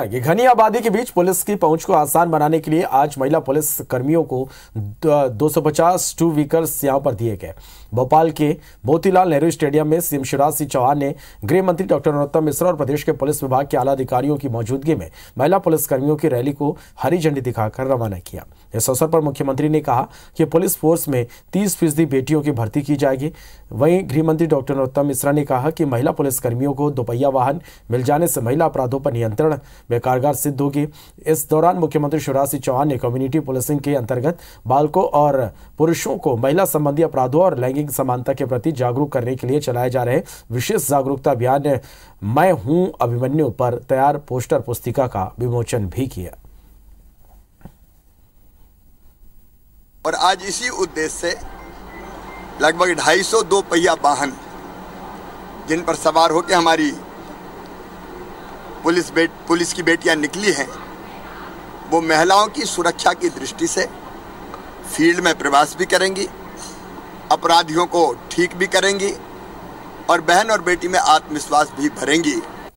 घनी आबादी के बीच पुलिस की पहुँच को आसान बनाने के लिए आज महिला पुलिस कर्मियों को 250 टू व्हीकल्स यहाँ पर दिए गए। भोपाल के मोतीलाल नेहरू स्टेडियम में सीएम शिवराज सिंह चौहान ने गृह मंत्री डॉक्टर नरोत्तम मिश्रा और प्रदेश के पुलिस विभाग के आला अधिकारियों की मौजूदगी में महिला पुलिस कर्मियों की रैली को हरी झंडी दिखाकर रवाना किया। इस अवसर पर मुख्यमंत्री ने कहा कि पुलिस फोर्स में तीस फ़ीसदी बेटियों की भर्ती की जाएगी। वहीं गृह मंत्री डॉक्टर नरोत्तम मिश्रा ने कहा कि महिला पुलिस कर्मियों को दोपहिया वाहन मिल जाने से महिला अपराधों पर नियंत्रण में कारगर सिद्ध होगी। इस दौरान मुख्यमंत्री शिवराज सिंह चौहान ने कम्युनिटी पुलिसिंग के अंतर्गत बालकों और पुरुषों को महिला संबंधी अपराधों और लैंगिक समानता के प्रति जागरूक करने के लिए चलाए जा रहे विशेष जागरूकता अभियान, मैं हूँ अभिमन्यु पर तैयार पोस्टर पुस्तिका का विमोचन भी किया। और आज इसी उद्देश्य से लगभग 250 दो पहिया वाहन जिन पर सवार होकर हमारी पुलिस बेट, पुलिस की बेटियाँ निकली हैं, वो महिलाओं की सुरक्षा की दृष्टि से फ़ील्ड में प्रवास भी करेंगी, अपराधियों को ठीक भी करेंगी, और बहन और बेटी में आत्मविश्वास भी भरेंगी।